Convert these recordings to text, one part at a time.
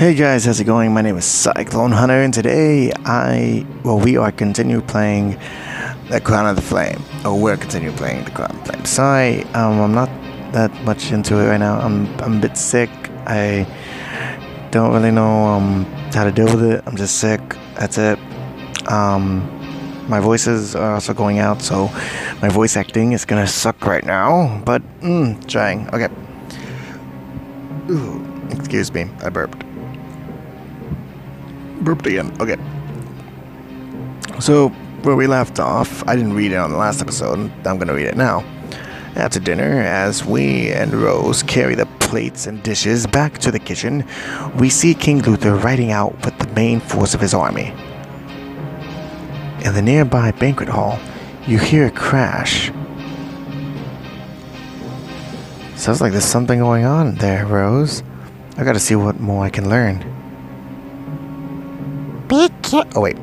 Hey guys, how's it going? My name is Cyclone Hunter, and today I, well, we are continue playing The Crown of the Flame. Oh, we're continue playing The Crown of the Flame. Sorry, um, I'm not that much into it right now. I'm, I'm a bit sick. I don't really know um, how to deal with it. I'm just sick. That's it. Um, my voices are also going out, so my voice acting is gonna suck right now. But mm, trying. Okay. Ooh, excuse me, I burped. Burped again. Okay. So where we left off, I didn't read it on the last episode. I'm gonna read it now. After dinner, as we and Rose carry the plates and dishes back to the kitchen, we see King Luthor riding out with the main force of his army. In the nearby banquet hall, you hear a crash. Sounds like there's something going on there, Rose. I gotta see what more I can learn. Be ca- Oh, wait.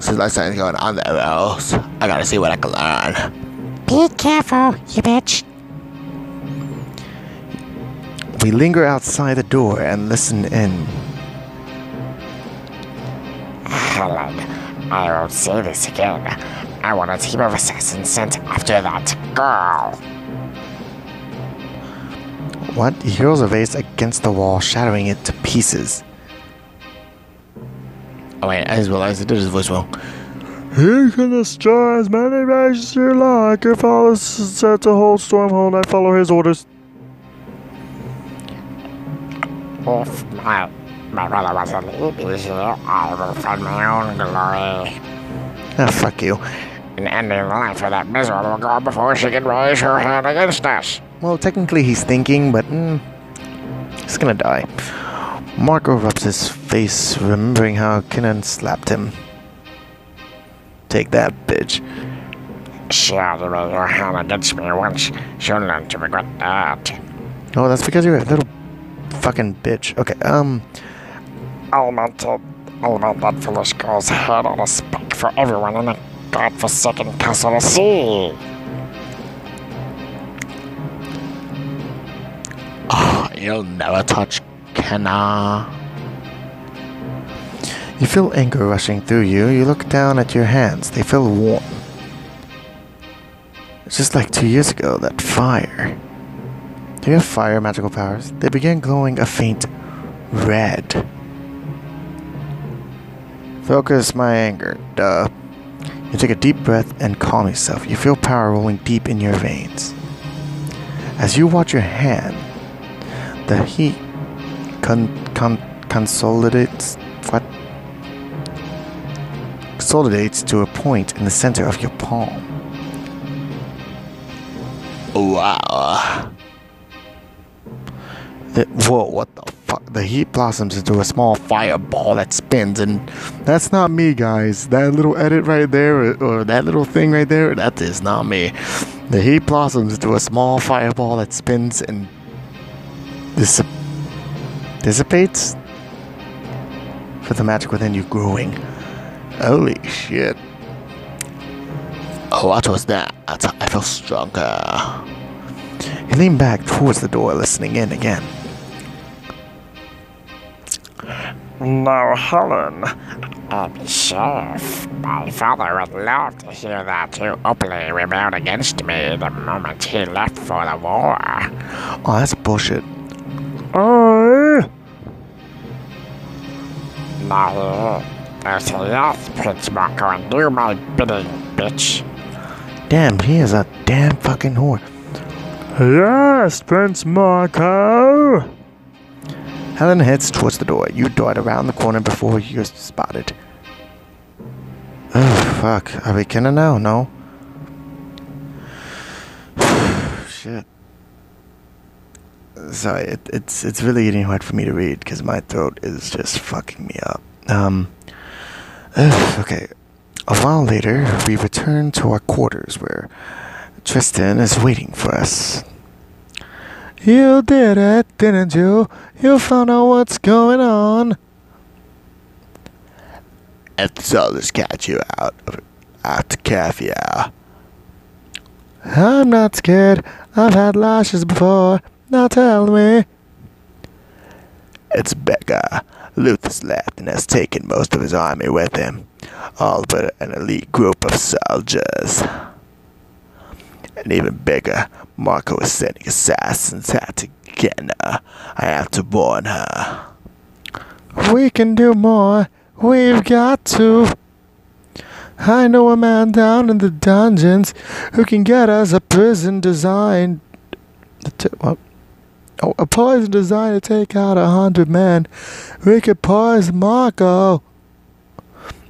So there's something going on there, Rose. I gotta see what I can learn. be careful, you bitch. We linger outside the door and listen in. Helen, I won't say this again. I want a team of assassins sent after that girl. What? He hurls a vase against the wall, shattering it to pieces. Oh wait, I just realized I did his voice wrong. He can destroy as many races as you like. If all is set to hold Stormhold, I follow his orders. If my, my brother wasn't here, I will find my own glory Ah, fuck you. in ending the life of that miserable girl before she can raise her hand against us. Well, technically he's thinking, but mm, he's gonna die. Marco rubs his face, remembering how Kenna slapped him. Take that, bitch. She had to raise her hand against me once. She'll learn to regret that. Oh, that's because you're a little fucking bitch. Okay, um, I'll mount a, I'll mount that foolish girl's head on a spike for everyone in the godforsaken castle to see. you'll never touch Kenna. You feel anger rushing through you. You look down at your hands. They feel warm. It's just like two years ago, that fire. Do you have fire magical powers? They begin glowing a faint red. Focus my anger, duh. You take a deep breath and calm yourself. You feel power rolling deep in your veins. As you watch your hand, the heat con- con- consolidates what consolidates to a point in the center of your palm. Wow. The, whoa, what the fuck? The heat blossoms into a small fireball that spins, and that's not me, guys. That little edit right there, or, or that little thing right there, that is not me. The heat blossoms into a small fireball that spins and dissip- dissipates for the magic within you growing. Holy shit. Oh, what was that? I feel stronger. He leaned back towards the door, listening in again. Now, Helen, I'm sure my father would love to hear that you openly rebelled against me the moment he left for the war. Oh, that's bullshit. I. Now, there's a yes, Prince Marco, and do my bidding, bitch. Damn, he is a damn fucking whore. Yes, Prince Marco. Helen heads towards the door. You dart around the corner before you're spotted. Oh, fuck. Are we kidding now? No. Shit. Sorry, it, it's it's really getting hard for me to read because my throat is just fucking me up. Um. okay. A while later, we return to our quarters where Tristan is waiting for us. You did it, didn't you? You found out what's going on. And so this got you out of out Caviar. I'm not scared. I've had lashes before. Now tell me. It's bigger. Luthor's left and has taken most of his army with him, all but an elite group of soldiers. And even bigger, Marco is sending assassins out to Kenna. I have to warn her. We can do more. We've got to. I know a man down in the dungeons who can get us a prison designed. What? Oh, a poison designed to take out a hundred men. We could poison Marco.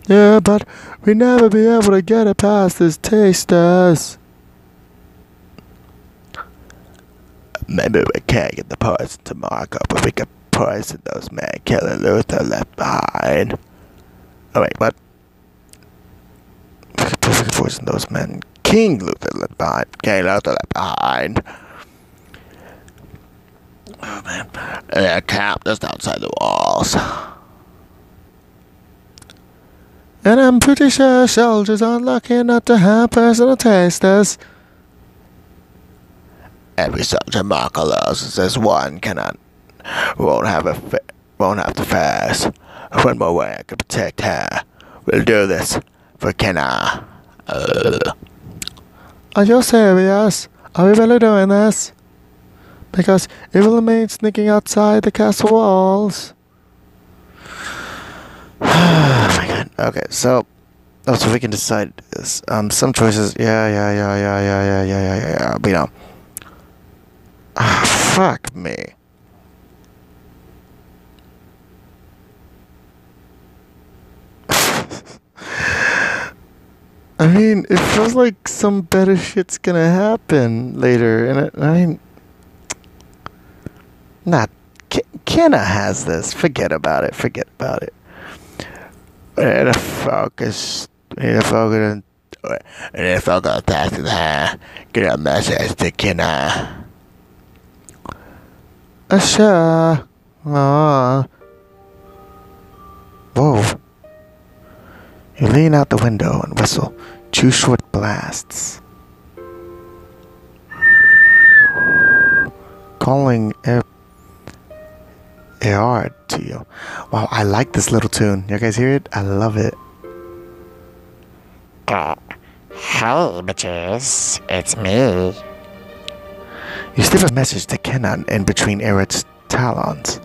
Yeah, but we'd never be able to get it past his tasters. Maybe we can't get the poison to Marco, but we could poison those men killing Luthor left behind. Oh wait, what? We could poison those men King Luthor left behind. King Luthor left behind. Oh man. They're camped just outside the walls. And I'm pretty sure soldiers are lucky not to have personal tasters. Every soldier Marco loses there's one cannot won't have a fa- won't have to fast. One more way I protect her. We'll do this for Kenna. Are you serious? Are we really doing this? Because it will mean sneaking outside the castle walls. oh my god. Okay, so oh, so we can decide this. Um, some choices. Yeah, yeah, yeah, yeah, yeah, yeah, yeah, yeah, yeah. But you know. Ah, fuck me. I mean, it feels like some better shit's gonna happen later, and it, I mean, Not. Kenna has this. Forget about it. Forget about it. To focus. Need to focus on. We need to focus on tasking her. Get a message to Kenna. uh, sure. Aw. Whoa. You lean out the window and whistle two short blasts. Calling a AR to you. Wow, I like this little tune. You guys hear it? I love it. Uh, hey, bitches. It's me. You still have a message to Kenna in between Eret's talons.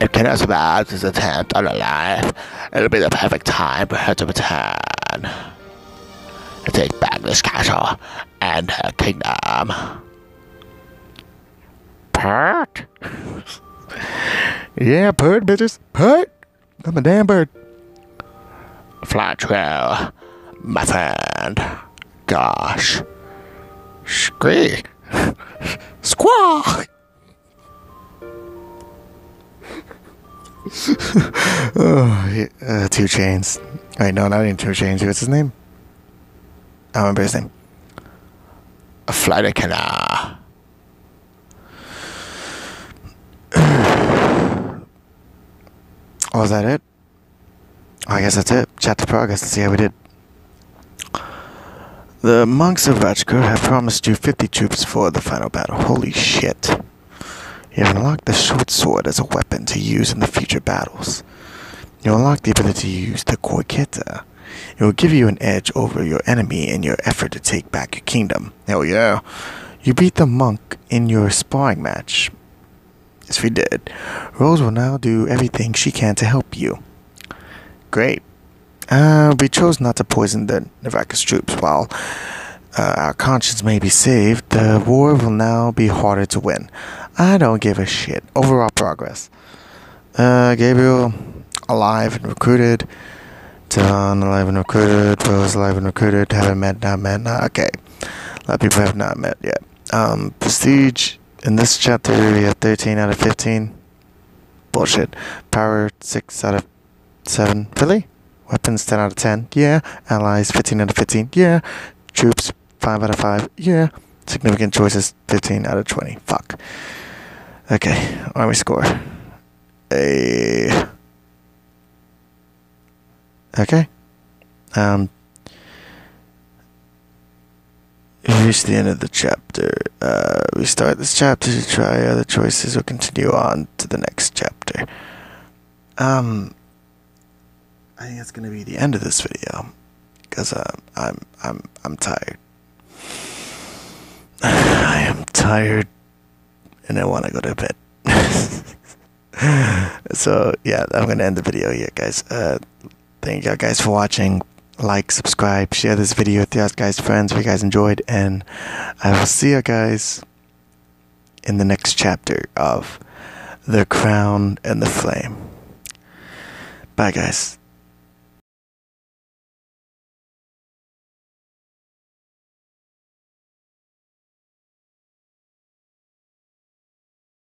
If Kenna survives his attempt on her life, it'll be the perfect time for her to return. To take back this castle and her kingdom. Pert? Yeah, bird, bitches. Bird. I'm a damn bird. Fly true, my friend. Gosh. Squeak. Squawk. oh, uh, two chains. Wait, no, not even two chains. What's his name? I remember his name. A flight of canal. Oh, is that it? I guess that's it. Chapter progress. Let's see how we did. The monks of Rajkur have promised you 50 troops for the final battle. Holy shit. You have unlocked the short sword as a weapon to use in the future battles. You unlock the ability to use the Korketa. It will give you an edge over your enemy in your effort to take back your kingdom. Hell yeah. You beat the monk in your sparring match. Yes, we did. Rose will now do everything she can to help you. Great. Uh, we chose not to poison the Nevrakis troops. While uh, our conscience may be saved, the war will now be harder to win. I don't give a shit. Overall progress. Uh, Gabriel, alive and recruited. Don, alive and recruited. Rose, alive and recruited. Haven't met, not met, not. Okay. A lot of people have not met yet. Um, Prestige, in this chapter, we have 13 out of 15. Bullshit. Power, 6 out of 7. Really? Weapons 10 out of 10. Yeah. Allies 15 out of 15. Yeah. Troops 5 out of 5. Yeah. Significant choices 15 out of 20. Fuck. Okay. Army score. A. Okay. Um. We reached the end of the chapter. Uh, we start this chapter to try other choices or continue on to the next chapter. Um, I think that's gonna be the end of this video because uh, I'm I'm I'm tired. I am tired, and I want to go to bed. so yeah, I'm gonna end the video here, guys. Uh, thank you guys for watching. Like, subscribe, share this video with your guys' friends if you guys enjoyed, and I will see you guys in the next chapter of The Crown and the Flame. Bye, guys.